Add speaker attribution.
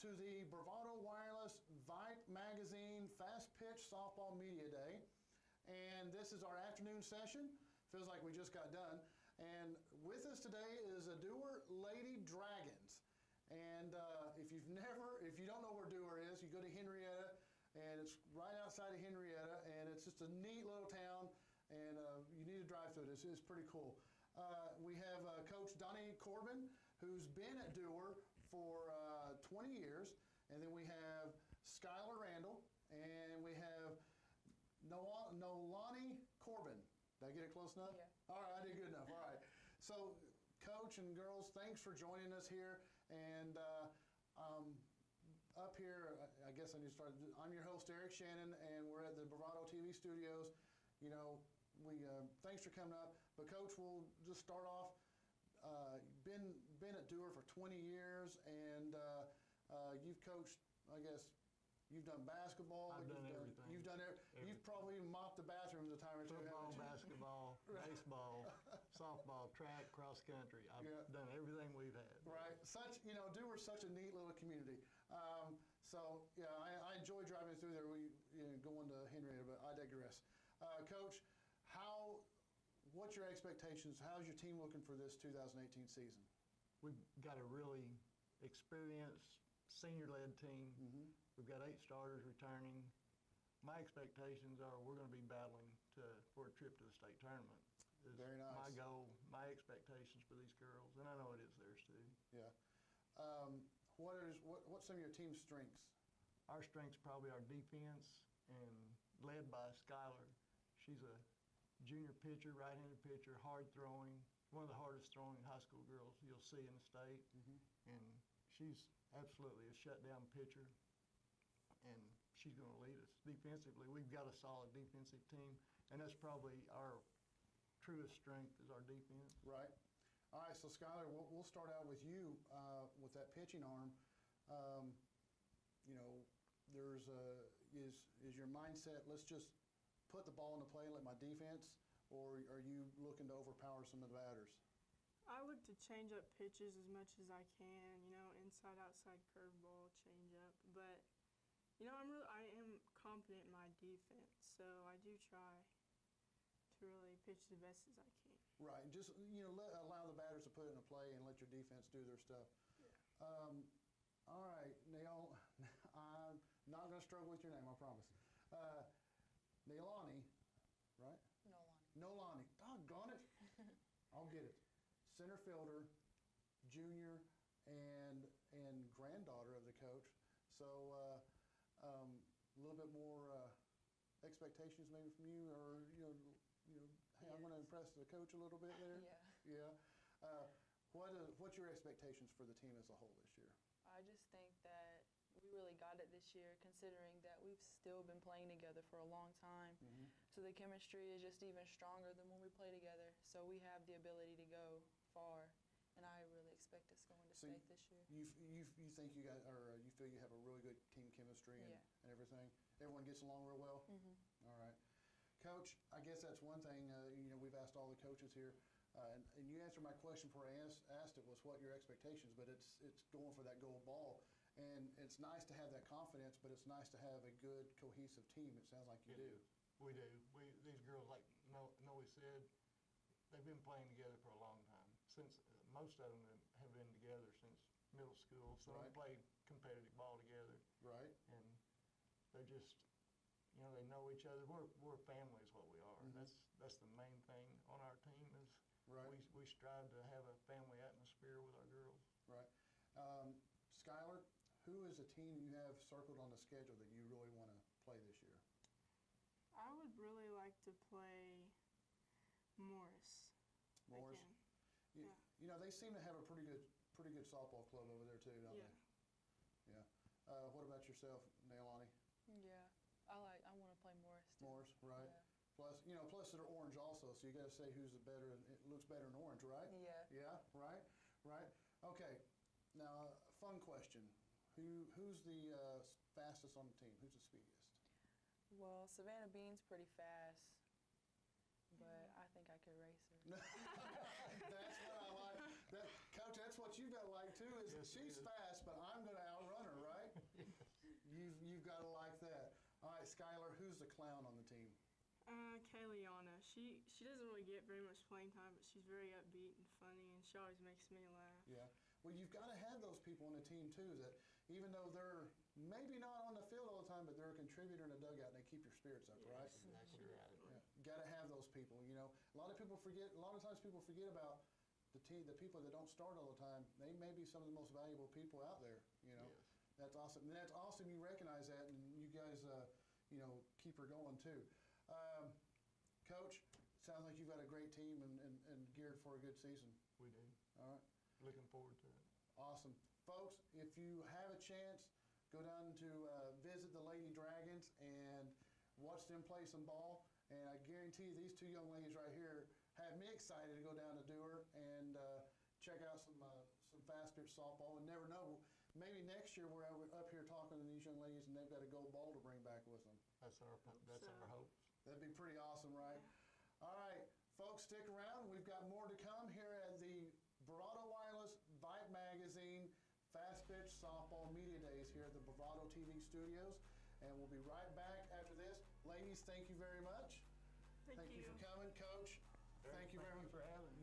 Speaker 1: to the Bravado Wireless Vype Magazine Fast Pitch Softball Media Day. And this is our afternoon session. Feels like we just got done. And with us today is a Dewar Lady Dragons. And uh, if you've never, if you don't know where Dewar is, you go to Henryetta, and it's right outside of Henryetta, and it's just a neat little town, and uh, you need to drive through it. It's, it's pretty cool. Uh, we have uh, Coach Donnie Corbin, who's been at Dewar for uh, 20 years, and then we have Skyler Randall, and we have Noa- Noelani Corbin. Did I get it close enough?
Speaker 2: Yeah.
Speaker 1: All right, I did good enough. All right. So, coach and girls, thanks for joining us here. And uh, um, up here, I I guess I need to start. I'm your host, Eric Shannon, and we're at the Bravado TV studios. You know, we uh, thanks for coming up. But, coach, we'll just start off. Uh, been been at Dewar for 20 years, and uh, you've coached. I guess you've done basketball.
Speaker 3: I've
Speaker 1: you've
Speaker 3: done everything.
Speaker 1: You've done every,
Speaker 3: Everything.
Speaker 1: You've probably mopped the bathrooms a time or two.
Speaker 3: Football, basketball, baseball, softball, track, cross country. I've
Speaker 1: Yeah.
Speaker 3: done everything we've had.
Speaker 1: Right. Such, you know, Dewar's such a neat little community. Um, so, yeah, I, I enjoy driving through there. We, you know, going to Henryetta, but I digress. Uh, Coach, how, what's your expectations? How's your team looking for this 2018 season?
Speaker 3: We've got a really experienced, senior-led team.
Speaker 1: Mm-hmm.
Speaker 3: We've got eight starters returning. My expectations are we're going to be battling to, for a trip to the state tournament. Is
Speaker 1: Very nice.
Speaker 3: My goal, my expectations for these girls, and I know it is theirs too.
Speaker 1: Yeah. Um, what is what, what's some of your team's strengths?
Speaker 3: Our strength's probably our defense, and led by Skyler. She's a junior pitcher, right-handed pitcher, hard throwing, one of the hardest throwing high school girls you'll see in the state, and she's absolutely a shutdown pitcher, and she's going to lead us defensively. We've got a solid defensive team, and that's probably our truest strength is our defense.
Speaker 1: Right. All right. So, Skyler, we'll, we'll start out with you uh, with that pitching arm. Um, you know, there's a is is your mindset? Let's just put the ball in the play and let my defense, or are you looking to overpower some of the batters?
Speaker 2: I look to change up pitches as much as I can, you know, inside outside curveball, change up. But you know, I'm really I am confident in my defense, so I do try to really pitch the best as I can.
Speaker 1: Right. and Just you know, let, allow the batters to put it into play and let your defense do their stuff. Um, all right, Neil. I'm not going to struggle with your name. I promise. Uh, Neilani, right?
Speaker 4: No, Lonnie.
Speaker 1: Noelani. Doggone it. I'll get it. Center fielder, junior, and and granddaughter of the coach. So uh, um, a little bit more uh, expectations maybe from you, or you know, you know, hey, I'm going to impress the coach a little bit there.
Speaker 4: Yeah.
Speaker 1: Yeah. Uh, what uh, what's your expectations for the team as a whole this year?
Speaker 4: I just think that we really got it this year, considering that we've still been playing together for a long time.
Speaker 1: Mm-hmm.
Speaker 4: So the chemistry is just even stronger than when we play together. So we have the ability to go far, and I really expect us going to
Speaker 1: So
Speaker 4: state this year.
Speaker 1: You, you, you think you got, or uh, you feel you have a really good team chemistry and,
Speaker 4: Yeah.
Speaker 1: and everything? Everyone gets along real well?
Speaker 4: Mm-hmm.
Speaker 1: All right. Coach, I guess that's one thing, uh, you know, we've asked all the coaches here, uh, and, and you answered my question before I asked, asked it was what your expectations, but it's, it's going for that gold ball. And it's nice to have that confidence, but it's nice to have a good cohesive team. It sounds like you
Speaker 3: It
Speaker 1: do.
Speaker 3: is. We do. We these girls, like No- Noe said, they've been playing together for a long time. Since uh, most of them have been together since middle school. Some of
Speaker 1: Right.
Speaker 3: them played competitive ball together,
Speaker 1: Right?
Speaker 3: and they're just, you know, they know each other. We're we're a family, is what we are.
Speaker 1: Mhm.
Speaker 3: That's that's the main thing on our team is
Speaker 1: Right.
Speaker 3: we we strive to have a family atmosphere with our girls.
Speaker 1: Right. Um, Skyler, who is a team you have circled on the schedule that you really want to play this year?
Speaker 2: I would really like to play Morris.
Speaker 1: Morris?
Speaker 2: Again.
Speaker 1: You,
Speaker 2: Yeah.
Speaker 1: you know, they seem to have a pretty good, pretty good softball club over there too, don't
Speaker 2: Yeah.
Speaker 1: they? Yeah. Uh, what about yourself, Nailani?
Speaker 4: Yeah, I like. I want to play Morris. Too.
Speaker 1: Morris, right?
Speaker 4: Yeah.
Speaker 1: Plus, you know, plus they're orange also, so you got to say who's the better. It looks better in orange, right?
Speaker 4: Yeah.
Speaker 1: Yeah. Right. Right. Okay. Now, uh, fun question: Who who's the uh, fastest on the team? Who's the speediest?
Speaker 4: Well, Savannah Bean's pretty fast, is she's fast,
Speaker 1: but I'm going to outrun her, right? You've, you've got to like that. All right, Skyler, who's the clown on the team?
Speaker 2: Uh, Kayliana. She she doesn't really get very much playing time, but she's very upbeat and funny, and she always makes me laugh.
Speaker 1: Yeah. Well, you've got to have those people on the team too. That even though they're maybe not on the field all the time, but they're a contributor in the dugout, and they keep your spirits up,
Speaker 2: yes,
Speaker 3: right? That's right.
Speaker 1: Yeah. Got to have those people. You know, a lot of people forget. A lot of times people forget about the team, the people that don't start all the time. They may be some of the most valuable people out there. You know,
Speaker 3: Yes.
Speaker 1: that's awesome. And that's awesome. You recognize that, and you guys, uh, you know, keep her going too. Um, Coach, sounds like you've got a great team and, and, and geared for a good season.
Speaker 3: We do.
Speaker 1: All right.
Speaker 3: Looking forward to it.
Speaker 1: Awesome. Folks, if you have a chance, go down to uh, visit the Lady Dragons and watch them play some ball. And I guarantee you, these two young ladies right here have me excited to go down to Dewar and uh, check out some uh, some fast pitch softball. And never know, maybe next year we're over- up here talking to these young ladies and they've got a gold ball to bring back with them.
Speaker 3: That's our, that's
Speaker 2: So-
Speaker 3: our hope.
Speaker 1: That'd be pretty awesome, right? All right, folks, stick around. We've got more to come here at the Bravado Wireless Vype Magazine Fast Pitch Softball Media Days here at the Bravado TV studios. And we'll be right back after this. Ladies, thank you very much.
Speaker 2: Thank,
Speaker 1: you for coming, Coach. Thank you very much.
Speaker 3: for having me.